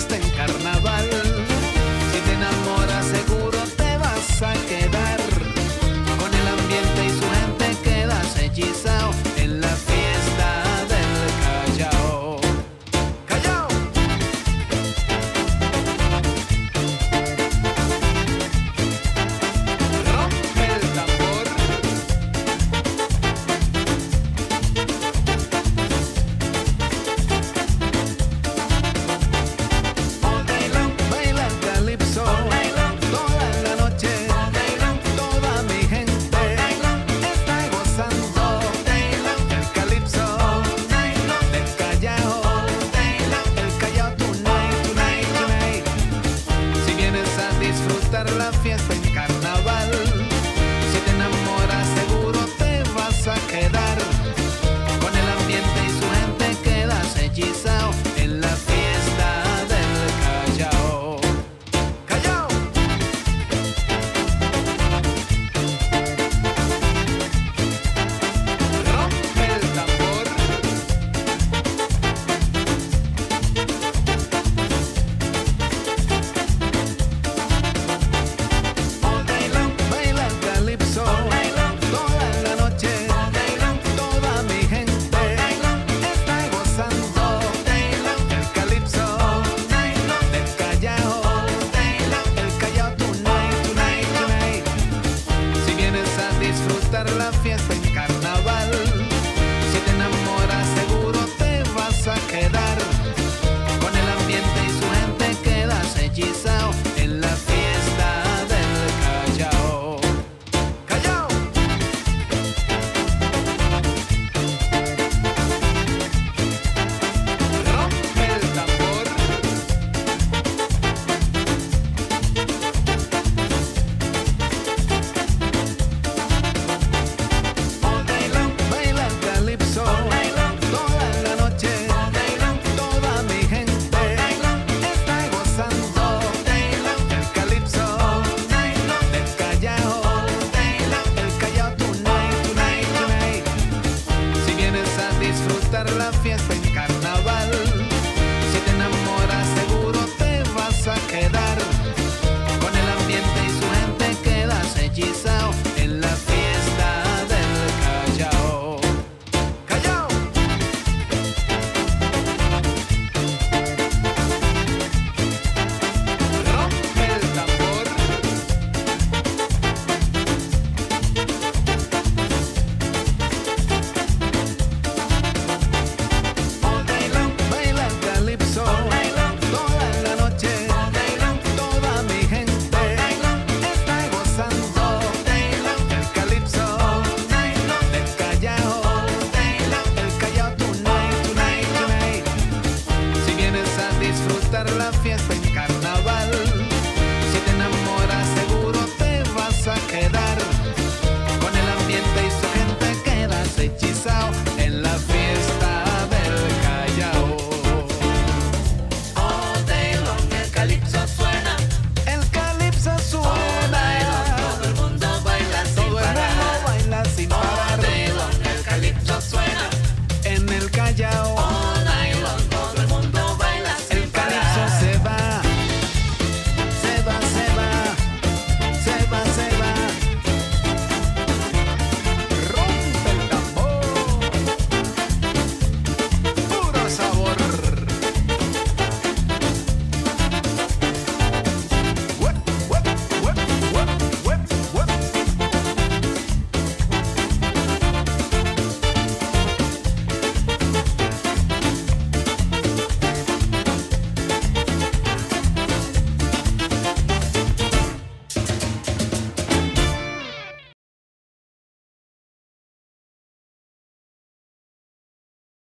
la fiesta disfrutar la fiesta